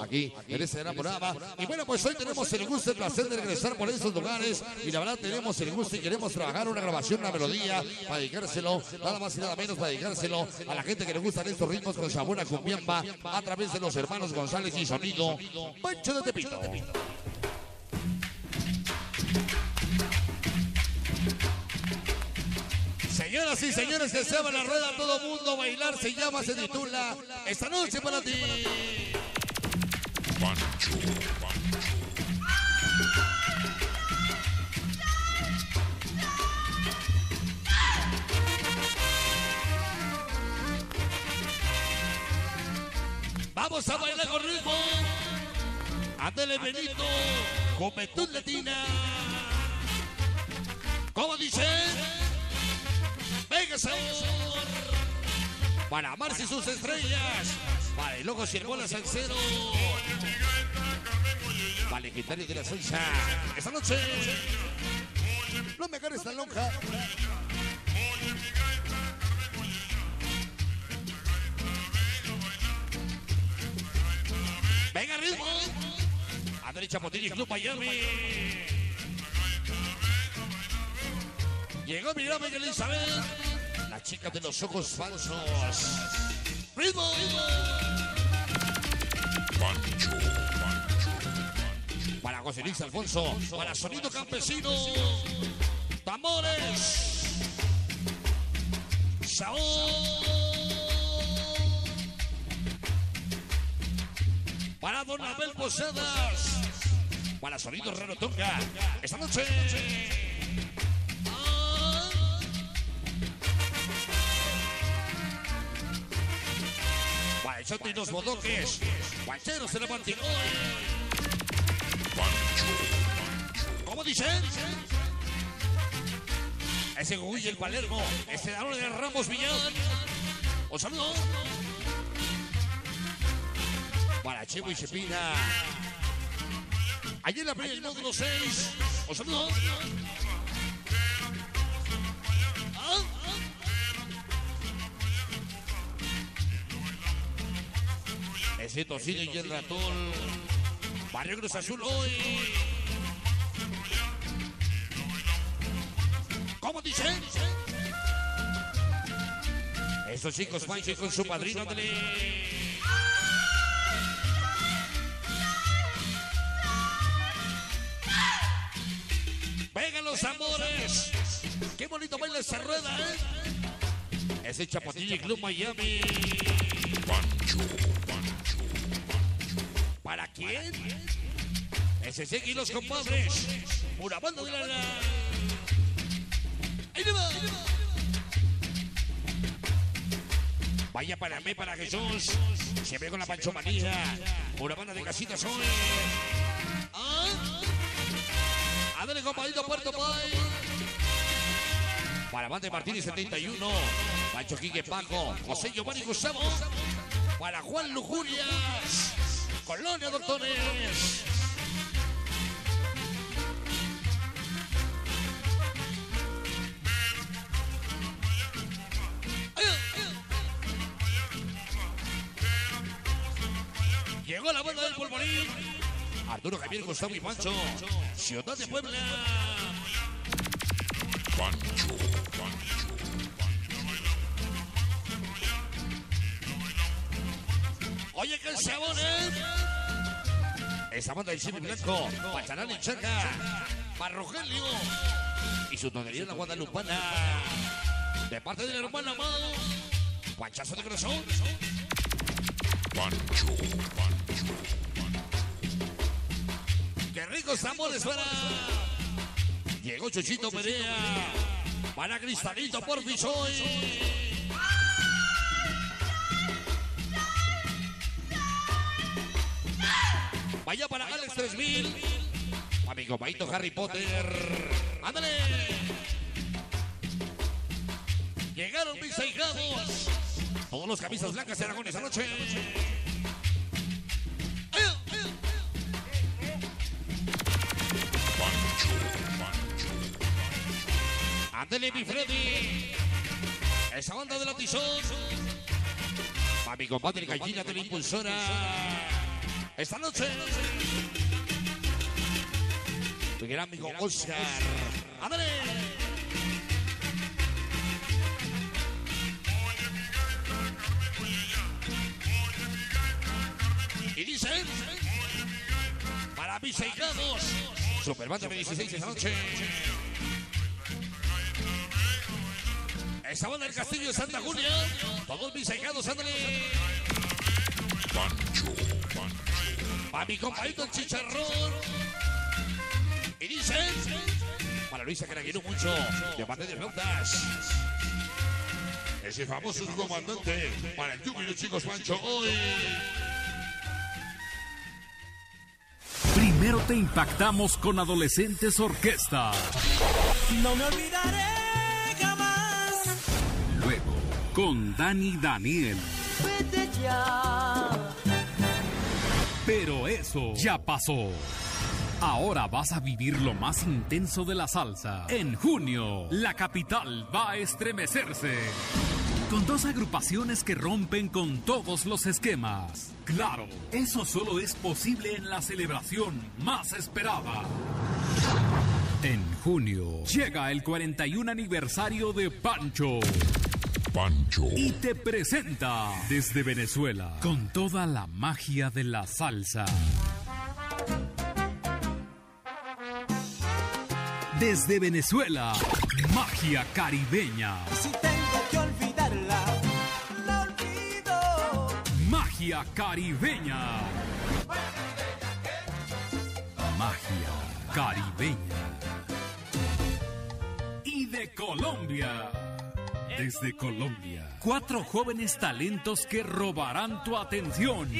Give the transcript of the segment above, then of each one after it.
aquí en este gran programa. Y bueno, pues hoy tenemos el gusto y el placer de regresar por esos lugares. Y la verdad tenemos el gusto y queremos trabajar una grabación, una melodía para dedicárselo, nada más y nada menos para dedicárselo a la gente que le gustan estos ritmos con sabor a cumbiamba a través de los hermanos González y sonido Pancho de Tepito. Señoras y señores, que se va la rueda, todo mundo a bailar, se llama, se titula Esta noche para ti. Pancho. Vamos a bailar con ritmo. Ándale, Benito. Juventud Latina. ¿Cómo dice? Venga, sabor. Para amarse sus estrellas. Para el loco y el el legendario de la salsa. Esta noche. Lo mejor esta lonja. Venga, ritmo. A derecha, Potini Club Miami. Llegó mi gran Elizabeth. La chica de los ojos falsos. ¡Ritmo! Pancho. Para José Luis Alfonso. Para Sonido Campesino. Tambores. Sabor. Para Don Abel Posadas. Para Sonido Raro Tonga. Esta noche. Para el y los bodoques. Guancheros levantan hoy. Pancho. ¿Cómo dicen? Ese Guy el Palermo, ese Darón de Ramos Villán. Un saludo. Para Chevo y Chepina. Allí en la playa del módulo 6. Un saludo. Ese tocino y el ratón. Barrio Cruz Azul hoy. ¿Cómo dicen? Esos chicos y con su padrino, ándale. Vengan los amores. Qué bonito baila esa rueda, ¿eh? Ese Chapotillo y Club Miami. Pancho. ¿Para quién? Ese y los compadres. Pura banda de la. ¡Ahí va! Vaya para mí, para Jesús. Se ve con la panchomanía. Pura banda de casitas hoy. ¿Ah? Ándale, compadrito Puerto Pay. Para Bande Martínez 71. Pancho Quique Paco. José Giovanni Gustavo. Para Juan Lujurias. Colonia Doctores. Llegó la banda del polvorín. Arturo Javier Gustavo y Pancho. Ciudad de Puebla. Pancho, Pancho. Oye, qué sabor, ¿eh? Esa banda de Chile Blanco. Pacharán y Chaca. Para Rogelio. Y su tontería en la Guadalupana. De parte del hermano amado. Panchazo de corazón. Pancho, Pancho. ¡Qué ricos amores para! Llegó Chuchito Perea. Para Cristalito por hoy. Vaya para Alex 3000. A mi compañito Harry Potter. ¡Ándale! Llegaron mis ahijados. Todos los camisas blancas de Aragón esta noche. ¡Ay, ay! Pancho, Pancho. Ándele, mi Freddy. Esa banda de la tizón. Pa' mi compadre Gallina de la impulsora. Esta noche. Mi gran amigo Oscar. ¡Ándale! Y dicen. Para mis ahijados. Superman de 16 esta noche. Esa banda del Castillo de Santa Julia. Todos mis ahijados, ándale. Para mi compadrito el chicharrón. Y dicen. Para Luisa que la quiero mucho. De parte de Flautas. Ese famoso comandante. Para el Yuki y los chicos Pancho hoy. Primero te impactamos con Adolescentes Orquesta. No me olvidaré jamás. Luego, con Dani Daniel. Vete ya. Pero eso ya pasó. Ahora vas a vivir lo más intenso de la salsa. En junio, la capital va a estremecerse. Con dos agrupaciones que rompen con todos los esquemas. Claro, eso solo es posible en la celebración más esperada. En junio, llega el 41 aniversario de Pancho. Pancho, Y te presenta desde Venezuela con toda la magia de la salsa. Desde Venezuela, magia caribeña, Si tengo que olvidarla, la olvido. magia caribeña. Magia caribeña. Y de Colombia. Desde Colombia, cuatro jóvenes talentos que robarán tu atención.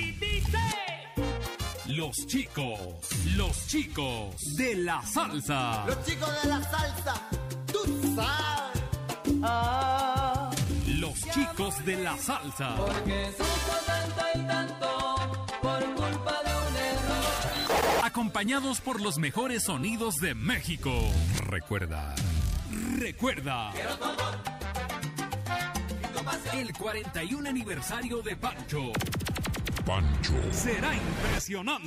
Los chicos, los chicos de la salsa. Los chicos de la salsa, tú sabes. Ah, Los chicos de la salsa. porque supo tanto y tanto por culpa de un error. Acompañados por los mejores sonidos de México. Recuerda, recuerda. El 41 aniversario de Pancho Pancho, será impresionante.